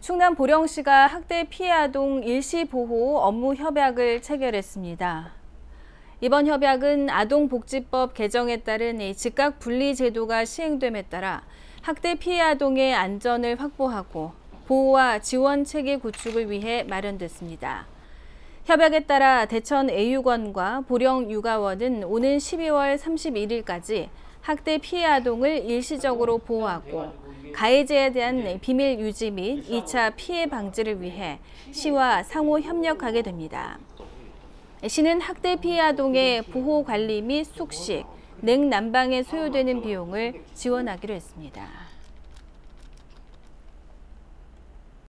충남 보령시가 학대 피해 아동 일시 보호 업무 협약을 체결했습니다. 이번 협약은 아동복지법 개정에 따른 즉각 분리 제도가 시행됨에 따라 학대 피해 아동의 안전을 확보하고 보호와 지원 체계 구축을 위해 마련됐습니다. 협약에 따라 대천 애육원과 보령 육아원은 오는 12월 31일까지 학대 피해 아동을 일시적으로 보호하고 가해자에 대한 비밀 유지 및 2차 피해 방지를 위해 시와 상호 협력하게 됩니다. 시는 학대 피해 아동의 보호 관리 및 숙식, 냉난방에 소요되는 비용을 지원하기로 했습니다.